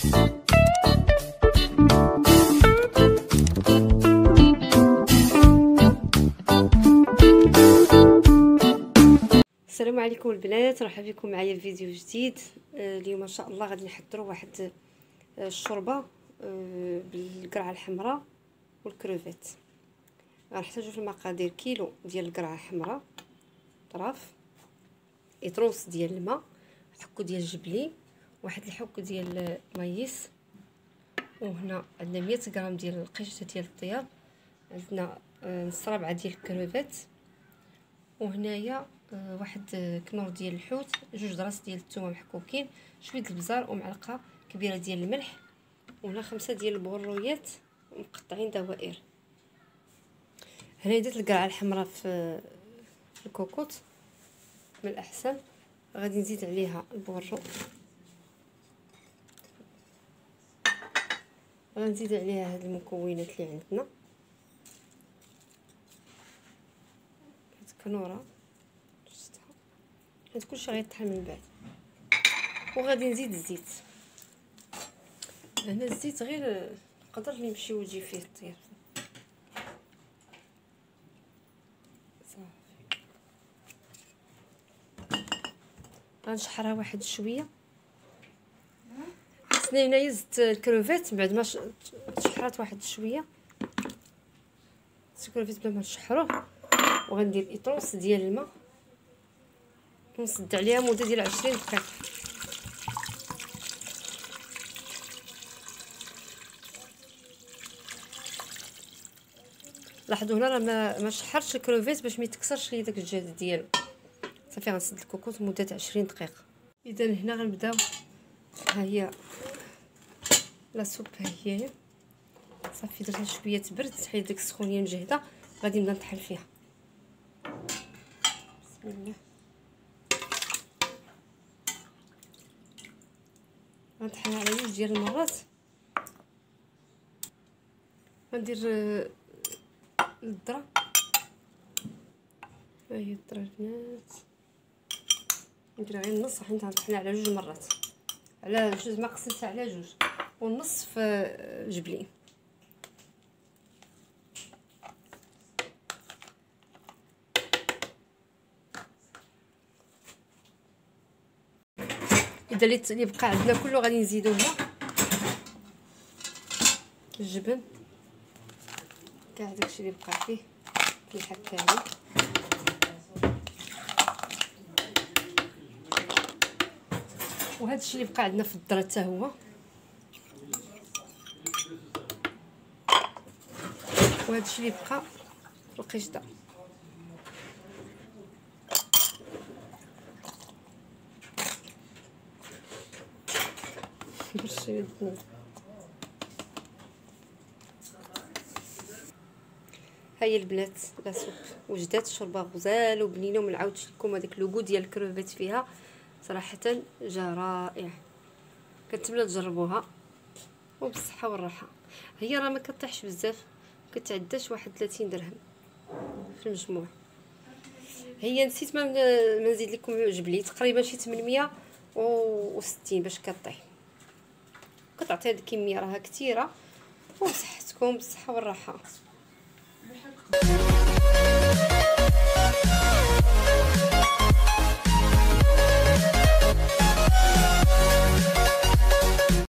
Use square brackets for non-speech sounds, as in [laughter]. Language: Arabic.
السلام عليكم البنات مرحبا بكم معايا في فيديو جديد. آه، اليوم إن شاء الله غادي نحضروا واحد آه، الشوربة آه، بالقرعة الحمراء والكروفيت. غنحتاجو في المقادير كيلو ديال القرعة الحمراء طراف إطروس ديال الماء حكو ديال الجبلي واحد الحك ديال المايس وهنا عندنا 100 غرام ديال القشطه ديال الطياب. عندنا نص ربعة ديال الكروفيت. وهنايا آه، واحد كنور ديال الحوت. جوج دراس ديال الثومه محكوكين. شوية البزار ومعلقة كبيرة ديال الملح. وهنا خمسة ديال البرويات مقطعين دوائر. هنا درت القرعه الحمراء في الكوكوط من الأحسن. غادي نزيد عليها البورو. غنزيد عليها هاد المكونات اللي عندنا. كنورة هاد كلشي غيطحن من بعد. وغادي نزيد الزيت. هنا الزيت غير نقدر نمشي ويجي فيه الطياب صافي. غنشحرها واحد شوية. حسنا هنايا زدت الكروفيت بعد ما تشحرات واحد شوية. الكروفيت بلا ما نشحروه وغندير إطروس ديال الماء. نسد عليها مدة ديال عشرين دقيقة. لاحظوا هنا راه ما ما شحرتش الكروفيت باش ما يتكسرش لي داك الجلد ديالو. صافي غنسد الكوكوط مدة عشرين دقيقة. اذا هنا غنبداو. ها هي لا سوب ها هي. صافي درتها شوية برد حيت ديك السخونية مجهده غادي نبدا نطحن فيها. بسم الله. غنطحن على جوج ديال المرات. غندير الذره ها هي الذره البنات. ندير غير النص حيت غنطحن على جوج مرات. على جوج ما قسمتها على جوج. والنص في جبلين إذا اللي بقى عندنا كله غادي نزيدو هنا الجبن. كاع داكشي اللي بقى فيه. كيحك عليه وهذا الشيء اللي بقى عندنا في الدرة حتى هو. وهذا الشيء اللي بقى في [laughs] القشطه هاي البنات لا سوب وجدات شوربه غزال وبنينة وما نعاودش لكم هذاك لوغو ديال الكروفيت فيها. صراحة جا رائع. كنتمنى تجربوها. وبالصحة والراحة. هي راه ما كطيحش بزاف. كتعداش واحد 30 درهم في المجموع. هي نسيت ما نزيد لكم جبلي تقريبا شي 860 باش كطيح. كتعطي هاد الكمية راها كثيره وصحتكم بالصحة والراحة.